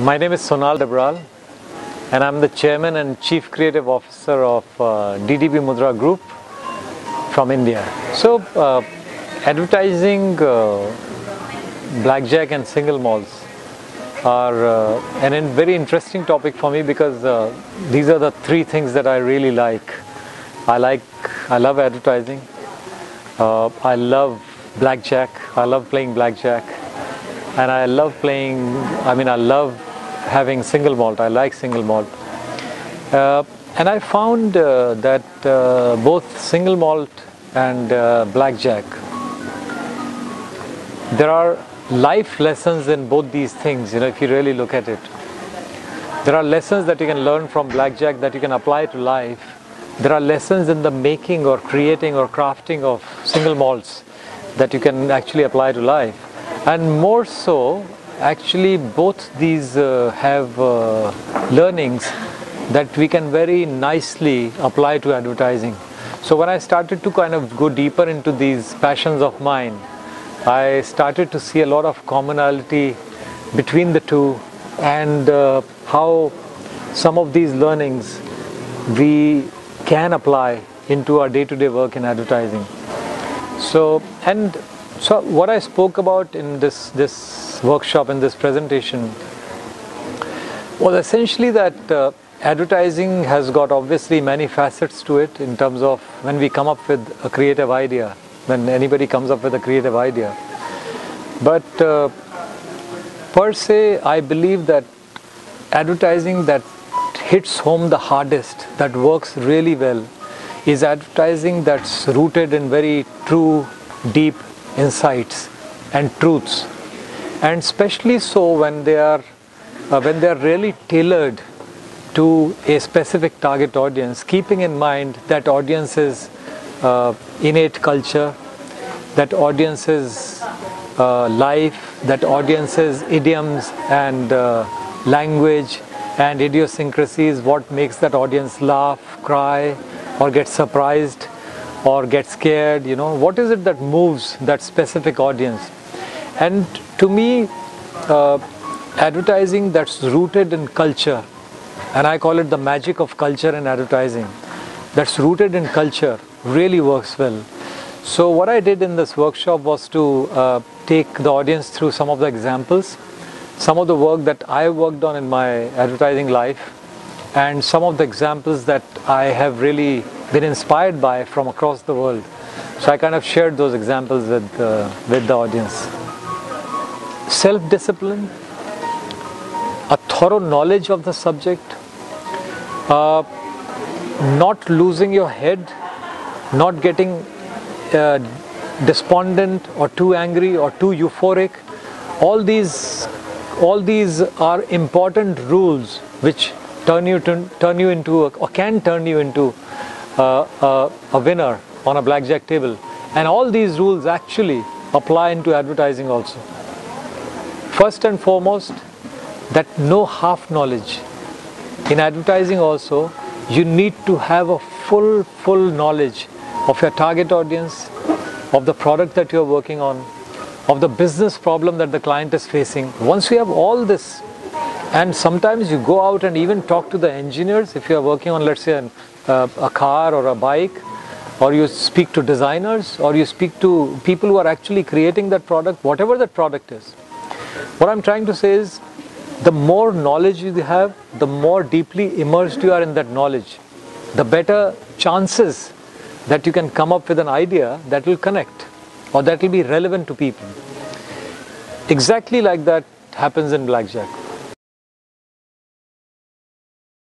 My name is Sonal Dabral and I'm the chairman and chief creative officer of uh, DDB Mudra Group from India. So, uh, advertising uh, blackjack and single malts are uh, an very interesting topic for me because uh, these are the three things that I really like. I like, I love advertising. Uh, I love blackjack. I love playing blackjack, and I love playing. I mean, I love having single malt. I like single malt. Uh, and I found uh, that uh, both single malt and uh, blackjack, there are life lessons in both these things, you know, if you really look at it. There are lessons that you can learn from blackjack that you can apply to life. There are lessons in the making or creating or crafting of single malts that you can actually apply to life. And more so, actually, both these uh, have uh, learnings that we can very nicely apply to advertising. So when I started to kind of go deeper into these passions of mine, I started to see a lot of commonality between the two and uh, how some of these learnings we can apply into our day-to-day work in advertising. So and so what I spoke about in this this workshop in this presentation was essentially that uh, advertising has got obviously many facets to it in terms of when we come up with a creative idea when anybody comes up with a creative idea. But uh, per se i believe that advertising that hits home the hardest that works really well is advertising that's rooted in very true deep insights and truths and especially so when they are uh, when they are really tailored to a specific target audience, keeping in mind that audience's uh, innate culture, that audience's uh, life, that audience's idioms and uh, language and idiosyncrasies, what makes that audience laugh, cry, or get surprised, or get scared, you know, what is it that moves that specific audience? And to me, uh, advertising that's rooted in culture and I call it the magic of culture and advertising that's rooted in culture really works well. So what I did in this workshop was to uh, take the audience through some of the examples, some of the work that I worked on in my advertising life, and some of the examples that I have really been inspired by from across the world. So I kind of shared those examples with uh, with the audience. Self-discipline, a thorough knowledge of the subject, uh, not losing your head, not getting uh, despondent or too angry or too euphoric. All these, all these are important rules which turn you to, turn you into a, or can turn you into uh, a winner on a blackjack table. And all these rules actually apply into advertising also. First and foremost, that no half knowledge. In advertising also you need to have a full full knowledge of your target audience of the product that you're working on of the business problem that the client is facing. Once you have all this and sometimes you go out and even talk to the engineers if you're working on let's say an, uh, a car or a bike or you speak to designers or you speak to people who are actually creating that product whatever that product is what i'm trying to say is the more knowledge you have, the more deeply immersed you are in that knowledge, the better chances that you can come up with an idea that will connect or that will be relevant to people. Exactly like that happens in blackjack.